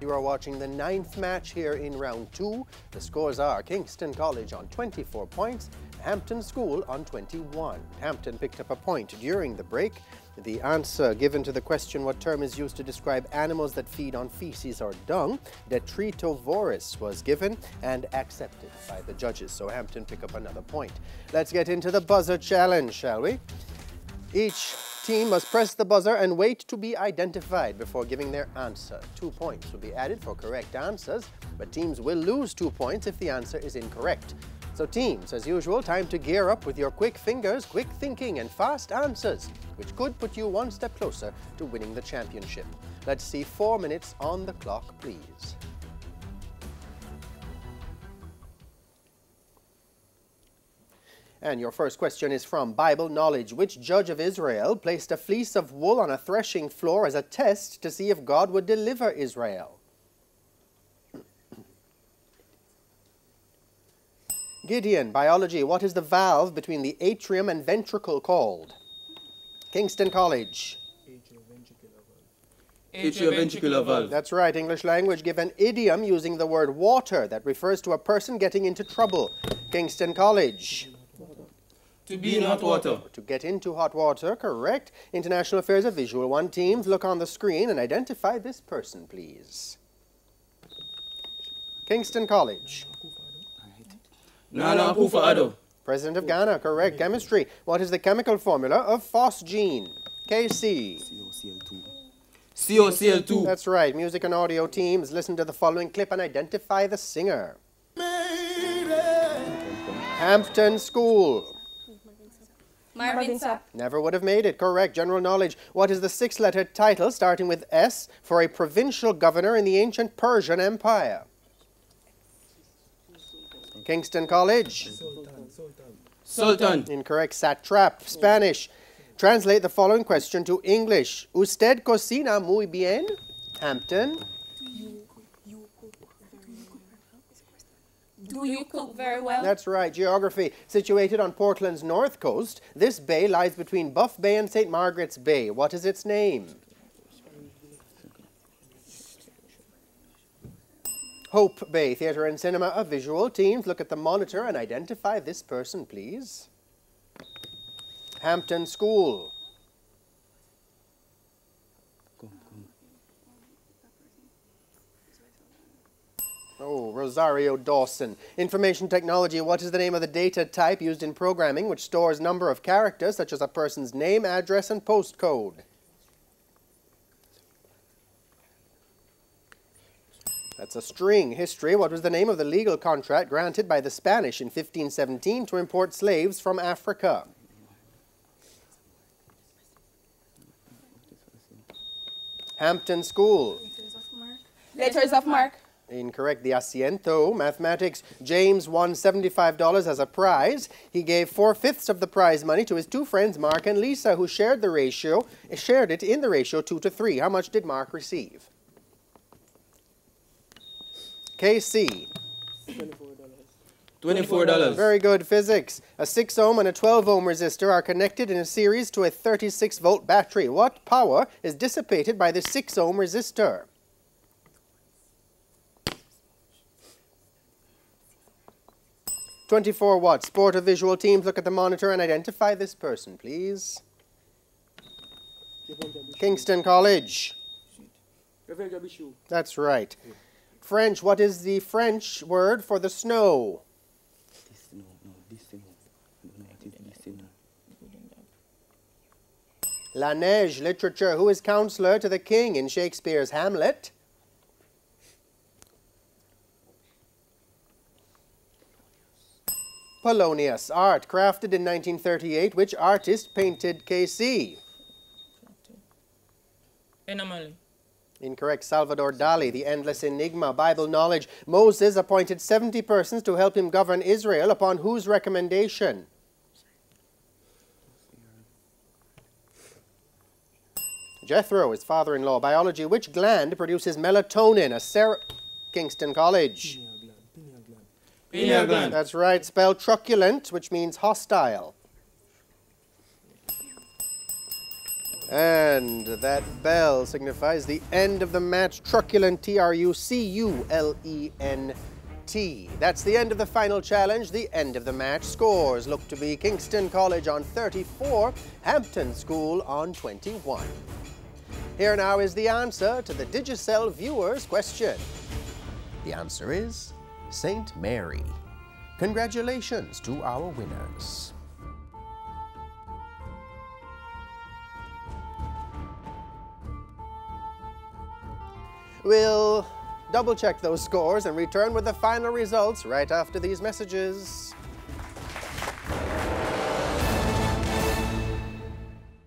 You are watching the ninth match here in round two. The scores are Kingston College on 24 points, Hampton School on 21. Hampton picked up a point during the break. The answer given to the question what term is used to describe animals that feed on feces or dung, detritivorous was given and accepted by the judges. So Hampton pick up another point. Let's get into the buzzer challenge, shall we? Each team must press the buzzer and wait to be identified before giving their answer. Two points will be added for correct answers, but teams will lose two points if the answer is incorrect. So teams, as usual, time to gear up with your quick fingers, quick thinking and fast answers, which could put you one step closer to winning the championship. Let's see four minutes on the clock, please. And your first question is from Bible Knowledge. Which judge of Israel placed a fleece of wool on a threshing floor as a test to see if God would deliver Israel? Gideon, biology. What is the valve between the atrium and ventricle called? Kingston College. Atrioventricular valve. That's right, English language. Give an idiom using the word water that refers to a person getting into trouble. Kingston College. To be in hot water. To get into hot water, correct. International Affairs of Visual One teams, look on the screen and identify this person, please. Kingston College. Nana Akufo-Addo. President of Ghana, correct. Chemistry. What is the chemical formula of phosgene? KC. COCL2. That's right. Music and audio teams, listen to the following clip and identify the singer. Hampton School. Marvin Sapp. Never would have made it. Correct. General knowledge. What is the six letter title starting with S for a provincial governor in the ancient Persian Empire? Kingston College. Sultan. Sultan. Incorrect. Satrap. Spanish. Translate the following question to English. Usted cocina muy bien? Hampton. Do you cook very well? That's right. Geography. Situated on Portland's north coast, this bay lies between Buff Bay and St. Margaret's Bay. What is its name? Hope Bay Theatre and Cinema of Visual Teams. Look at the monitor and identify this person, please. Hampton School. Oh, Rosario Dawson. Information technology. What is the name of the data type used in programming which stores number of characters such as a person's name, address, and postcode? That's a string. History. What was the name of the legal contract granted by the Spanish in 1517 to import slaves from Africa? Hampton School. Letters of marque. Incorrect. The asiento. Mathematics. James won $75 as a prize. He gave four-fifths of the prize money to his two friends, Mark and Lisa, who shared the ratio, shared it in the ratio 2 to 3. How much did Mark receive? KC. $24. Very good. Physics. A 6 ohm and a 12 ohm resistor are connected in a series to a 36 volt battery. What power is dissipated by the 6 ohm resistor? Twenty-four watts. Sport of visual teams, look at the monitor and identify this person, please. Kingston College. That's right. French. What is the French word for the snow? La Neige, literature. Who is counselor to the king in Shakespeare's Hamlet? Polonius. Art. Crafted in 1938. Which artist painted KC? Enamel. Incorrect. Salvador Dali, The Endless Enigma, Bible Knowledge. Moses appointed 70 persons to help him govern Israel upon whose recommendation? Jethro, his father-in-law. Biology. Which gland produces melatonin? A ser- Kingston College. Pineal gland. That's right. Spell truculent, which means hostile. And that bell signifies the end of the match. Truculent, T R U C U L E N T. That's the end of the final challenge, the end of the match. Scores look to be Kingston College on 34, Hampton School on 21. Here now is the answer to the Digicel viewers' question. The answer is St. Mary. Congratulations to our winners. We'll double check those scores and return with the final results right after these messages.